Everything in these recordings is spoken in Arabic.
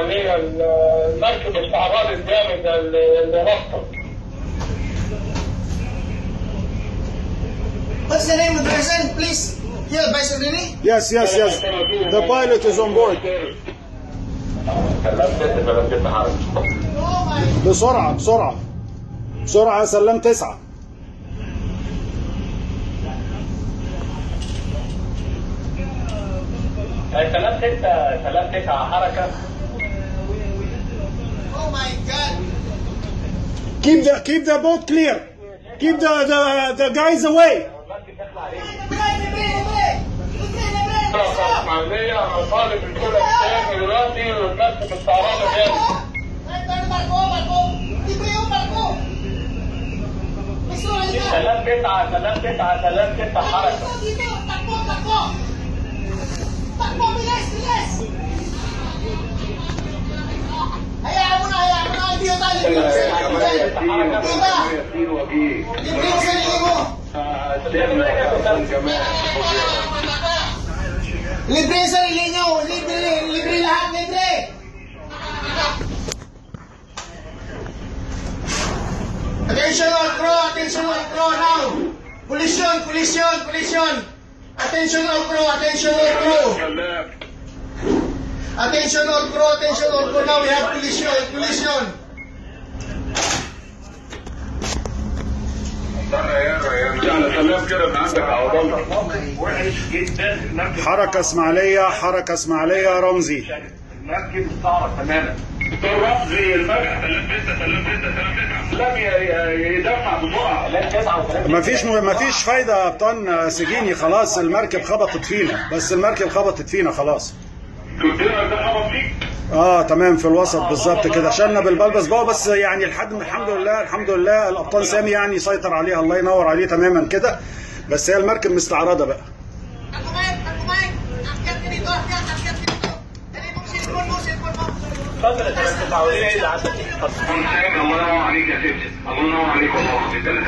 اللي هي المركب استعراض الجامد اللي ربطه What's the name of the vessel, please? Yeah, Bison Rini? Yes, yes, yes. The pilot is on board. بسرعة بسرعة بسرعة يا سلام تسعة سلام ستة سلام تسعة حركة Oh my God! Keep the keep the boat clear. Keep the the, the guys away. المركب داخل عليه Libre, libre, libre! Libre, Mo! Libre yung sarili mo! Libre yung sarili nyo! Libre, libre lahat, libre! Attention all crew, attention all crew now! Collision, collision, collision! Attention all crew, attention all crew! Attention all crew, attention all crew now, we have collision, collision! حركة إسماعيلية حركة إسماعيلية رمزي. المركب استعرض تماما رمزي ستة سلام تسعة لم يدفع سلام تسعة وسلام مفيش مفيش فايدة يا ابطال سجيني خلاص المركب خبطت فينا بس المركب خبطت فينا خلاص. كنتينر ده خبط فيك آه تمام في الوسط بالظبط كده. شلنا بالبلبس بقى بس يعني الحد الحمد لله الحمد لله الابطال سامي يعني يسيطر عليها الله ينور عليه تماما كده. بس هي المركب مستعرضة بقى.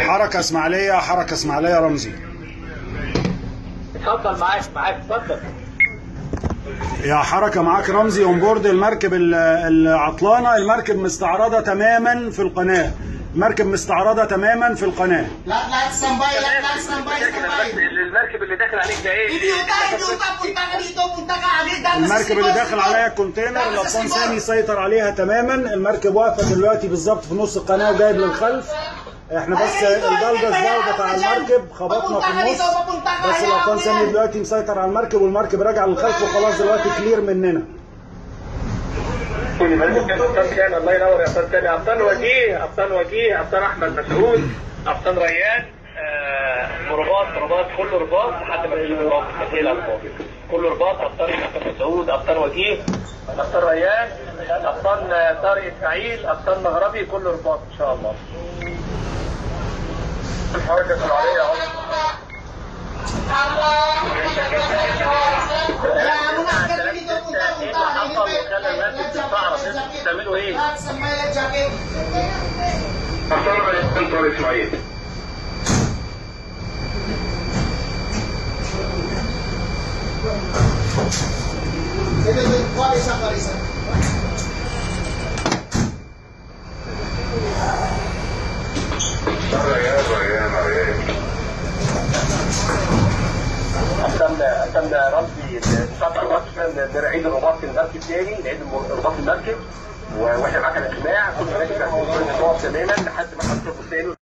حركة إسماعيلية حركة إسماعيلية رمزي. اتفضل معاك معاك اتفضل. يا حركه معاك رمزي on board المركب ال- العطلانه المركب مستعرضه تماما في القناه المركب مستعرضه تماما في القناه Lahat, lahat, standby, lahat, lahat, standby, standby! المركب اللي داخل عليك ده إيه؟ المركب اللي داخل عليها ال container سيبوه. سامي سيطر عليها تماما المركب واقفه دلوقتي بالظبط في نص القناه وجايب للخلف إحنا بس ال bulbous ده بتاع المركب خبطنا في النص. بس الابطال سامي دلوقتي مسيطر على المركب والمركب راجع للخلف وخلاص دلوقتي clear مننا كل مالك كده ابطال كان الله ينور يا ابطال تاني. أبطال وجيه أبطال وجيه أبطال أحمد مسعود أبطال ريان آه، رباط رباط كله رباط لحد ما تجيب الموقف كله رباط أبطال أحمد مسعود أبطال وجيه أبطال ريان أبطال طارق إسماعيل أبطال مغربي كله رباط إن شاء الله. punta, punta! بتعملوا ايه؟ Lahat, standby, lahat, jacket! أصلا طارق إسماعيل Ito, ito, kuha isa, kuha isa. ريان عشان عشان رمزي سبع رمزي نعيد الرباط في المركب تاني نعيد الرباط في المركب. وإحنا معاك الإجماع. كل ماشي تماما لحد ما هنشوف تاني